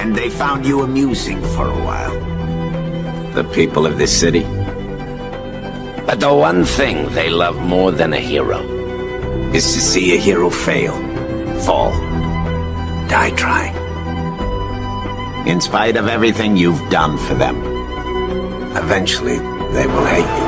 And they found you amusing for a while. The people of this city. But the one thing they love more than a hero is to see a hero fail, fall, die trying. In spite of everything you've done for them, eventually they will hate you.